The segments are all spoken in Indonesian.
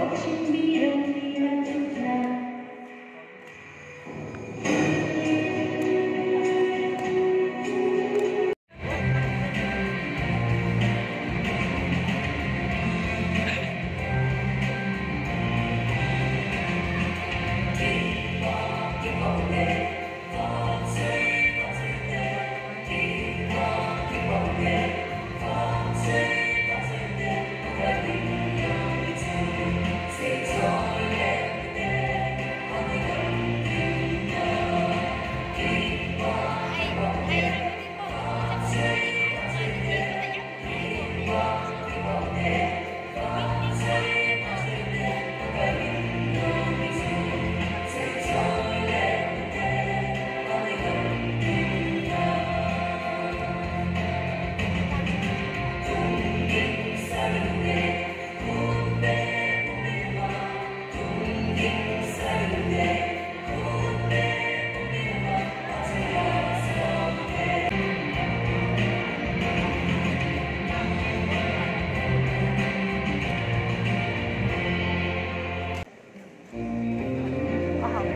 Yorkshire.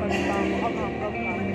好好好。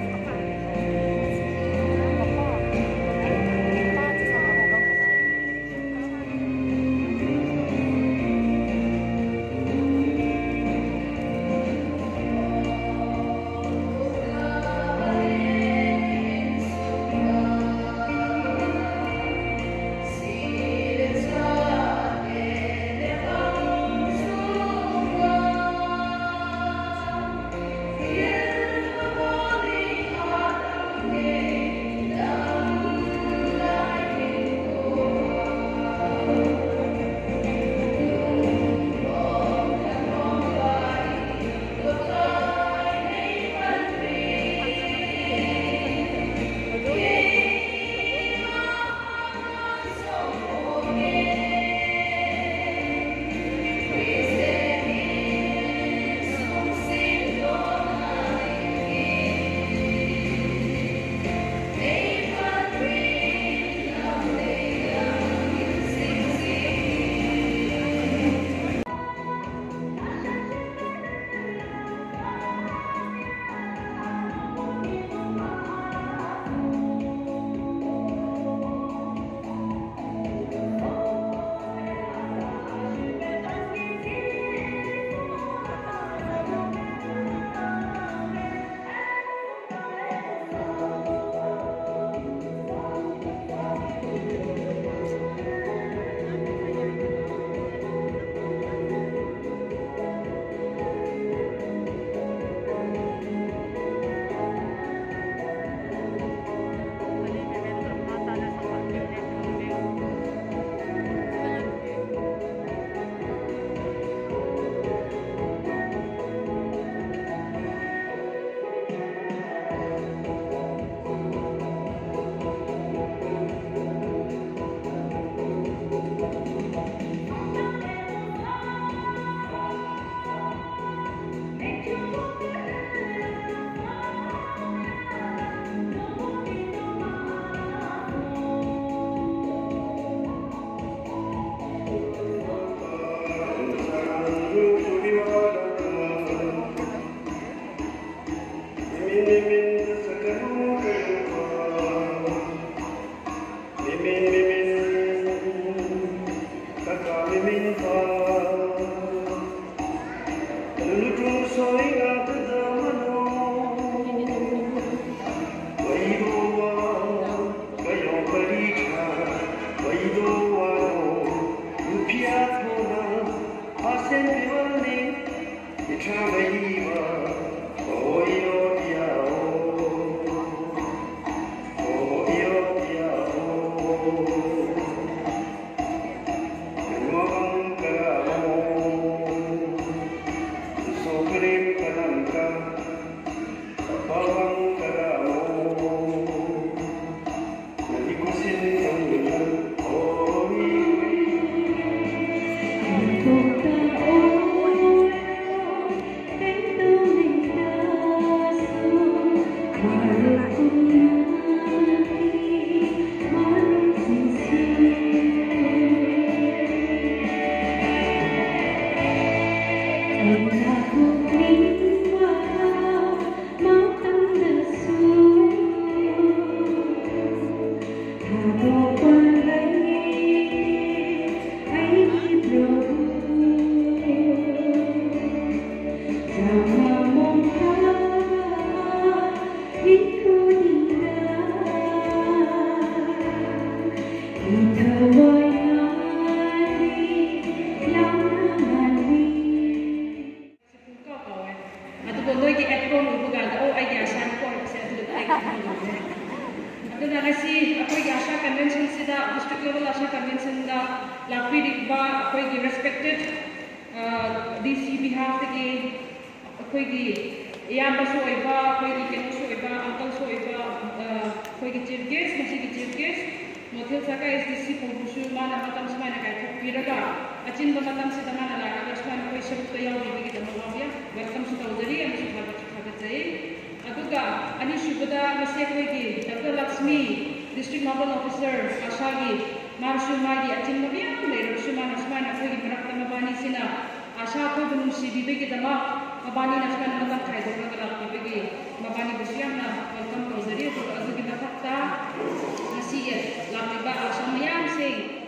ꯑꯗꯨꯕꯨ ꯅꯣꯏꯒꯤ ꯑꯦꯄ꯭ꯔꯣꯟ ꯎꯕ ꯀꯥꯟꯗ ꯑꯣ ꯑꯩꯒꯤ ꯑꯁꯥ ꯀꯣꯏꯕꯁꯦ ꯑꯗꯨꯗ ꯑꯩ मोदी साका एस डी सी पुरुषु माना मतम समाना का पीरगा अचिन ब मतम से दमाना ला का स्वान कोई शब्द तो याव दी की दमो वाबिया वेलकम सु तौदरी एम सु भाग सु भाग जाई अगुगा अनि शुभदा मसे कोई की doctor Lakshmi district nodal officer आशा की मारशु मागी अचिन मबिया मेरशु माना समाना कोई मरक तमबानी सिना आशा को बनुसी बीबे की दमा Abani nakan matak kai dong nakan lakpi pegi. Mabani busiam na welcome to the real world. Azuki matak ta nasiye lakpi ba asam yam sing.